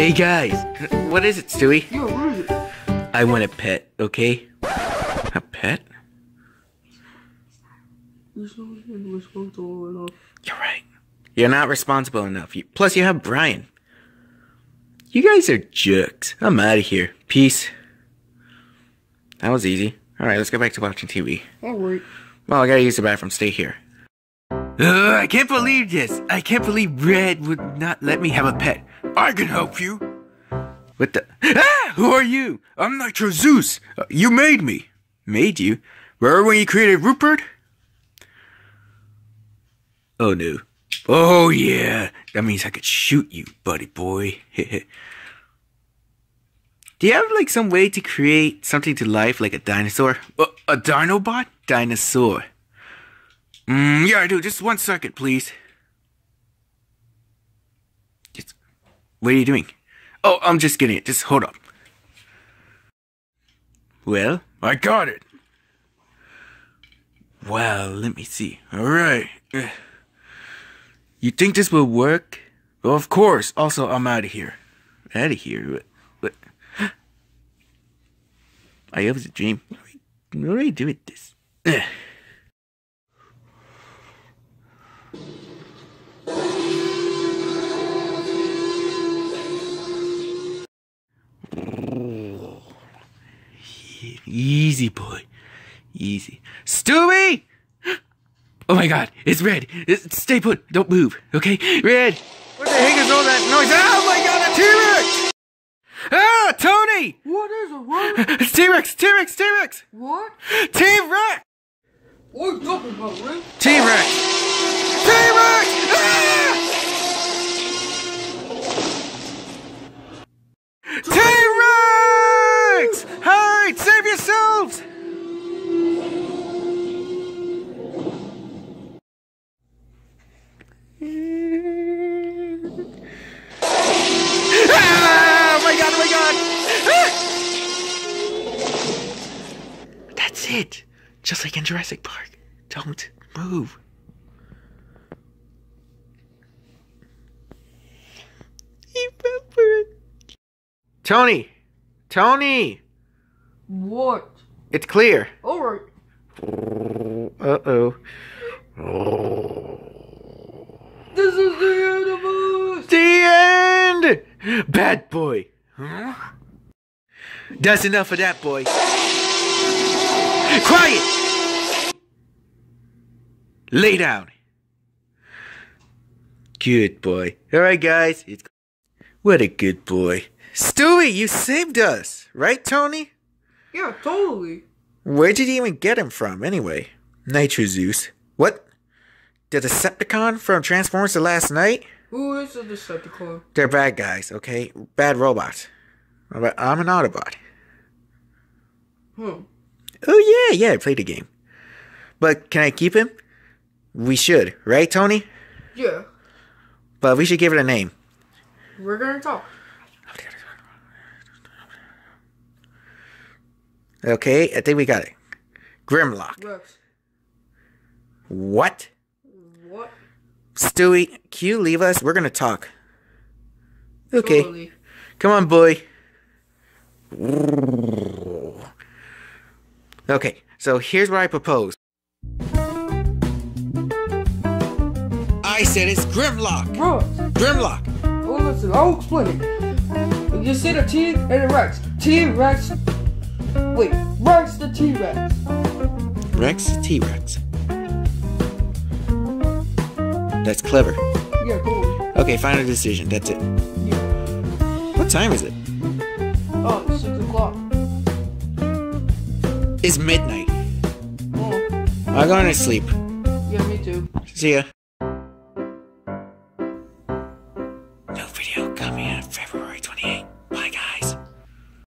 Hey guys, what is it, Stewie? Yo, what is it? I want a pet, okay? A pet? There's no one responsible enough. You're right. You're not responsible enough. You, plus, you have Brian. You guys are jerks. I'm out of here. Peace. That was easy. Alright, let's go back to watching TV. Alright. Well, I gotta use the bathroom. Stay here. Ugh, I can't believe this. I can't believe Red would not let me have a pet. I can help you. What the? Ah! Who are you? I'm Nitro Zeus. Uh, you made me. Made you? Remember when you created Rupert? Oh no. Oh yeah. That means I could shoot you, buddy boy. Do you have like some way to create something to life like a dinosaur? Uh, a Dinobot? Dinosaur. Mm, yeah, I do. Just one second, please. Just, what are you doing? Oh, I'm just getting it. Just hold up. Well, I got it. Well, let me see. All right. You think this will work? Well, of course. Also, I'm out of here. Out of here? What? what? I have a dream. What do I, what do I do with this? Ugh. Easy, boy. Easy. Stewie! Oh my god, it's red. It's, stay put. Don't move, okay? Red! What the heck is all that noise? Oh my god, a T-Rex! Ah, Tony! What is it? What? It's T-Rex, T-Rex, T-Rex! What? T-Rex! What are you talking about, Rick? T-Rex! T-Rex! Ah! Ah! Oh my god, oh my god! Ah! That's it. Just like in Jurassic Park. Don't move. Tony! Tony! What? It's clear. Alright. Uh oh. This is the end of us! The end! Bad boy. That's enough of that, boy. Quiet! Lay down. Good boy. Alright, guys. It's... What a good boy. Stewie, you saved us. Right, Tony? Yeah, totally. Where did you even get him from, anyway? Nitro Zeus. What? The Decepticon from Transformers the Last Knight? Who is the Decepticon? They're bad guys, okay? Bad robots. But I'm an Autobot. Hmm. Oh, yeah, yeah, I played the game. But can I keep him? We should, right, Tony? Yeah. But we should give it a name. We're gonna talk. Okay, I think we got it. Grimlock. Rex. What? What? Stewie, can you leave us? We're gonna talk. Okay. Totally. Come on, boy. Okay, so here's what I propose. I said it's Grimlock. Bro, Grimlock. oh, listen, I'll explain it. You see the T and the Rex. T-Rex. Wait, Rex the T-Rex. Rex T-Rex. That's clever. Yeah, totally. Okay, final decision. That's it. Yeah. What time is it? Oh, it's 6 o'clock. It's midnight. Oh, I'm going to sleep. yeah, me too. See ya.